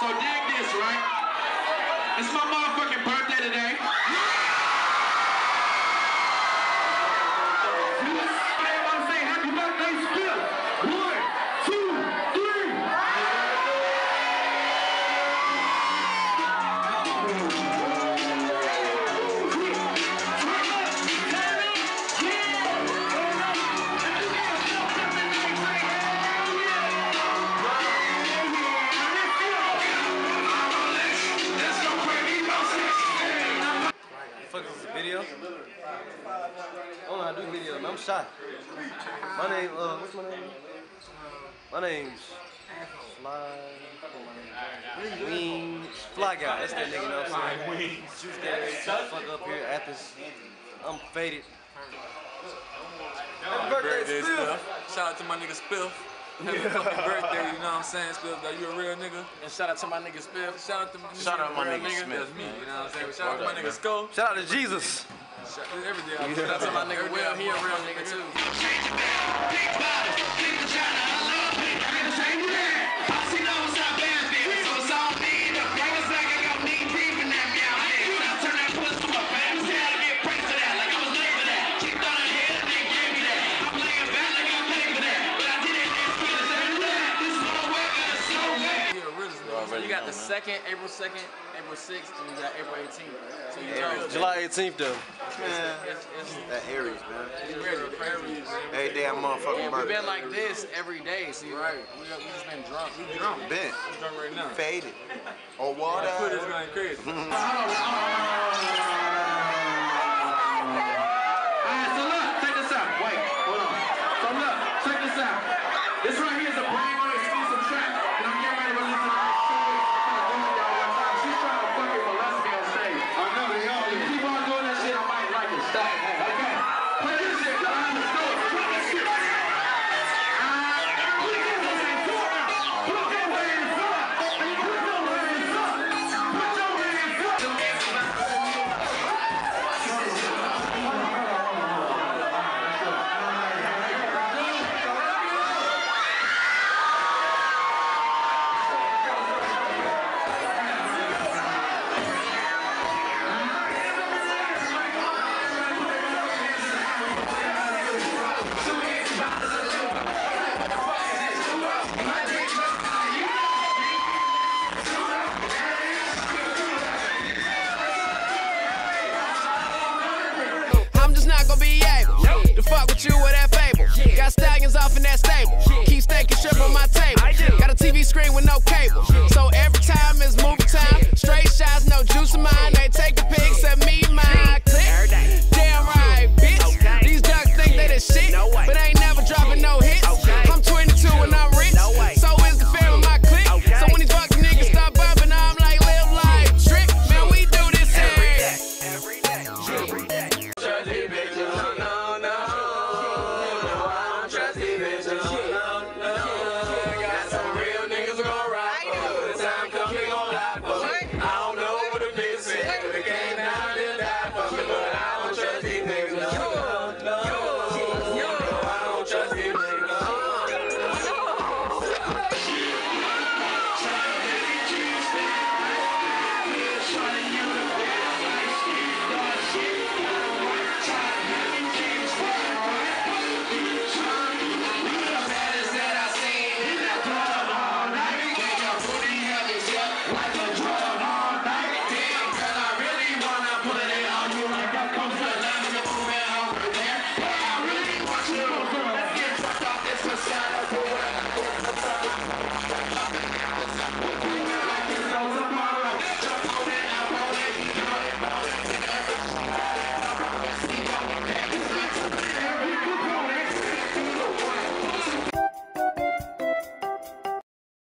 So dig this, right? It's my motherfucking birthday today. Video? Oh, I do video. man. I'm shy. My name, uh, what's my name? My name's Fly. Wings. Fly guy. That's that nigga, you know what I'm saying? Wings. Juice Gang. Fuck up here. at Athens. I'm faded. Happy birthday. Spiff. Shout out to my nigga Spiff. Happy fucking birthday, you know what I'm saying, Spiff? That you a real nigga. And shout out to my nigga Spiff. Shout out to my Shout out my real nigga Smith. That's me, you know what I'm saying? Shout out to my nigga Sko. Shout out to Jesus. Shout every day. I Shout out to my nigga Will. He a real nigga too. Second, April 2nd, April 6th, and you got April 18th. So you know, July 18th, though. Man, it's, it's, that Aries, man. you ready for every- Every day I'm motherfucking And we've been like this every day. See, right? We, we just been drunk. We Drunk. Bent, I'm drunk right now. faded, or My water. foot is going crazy. Fuck with you